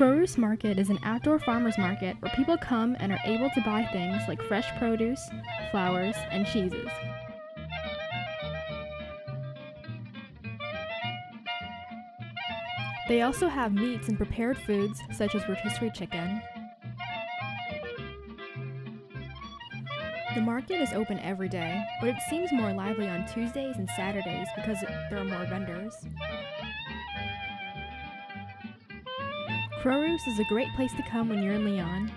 Croix Market is an outdoor farmers market where people come and are able to buy things like fresh produce, flowers, and cheeses. They also have meats and prepared foods such as rotisserie chicken. The market is open every day, but it seems more lively on Tuesdays and Saturdays because there are more vendors. Croix is a great place to come when you're in Lyon.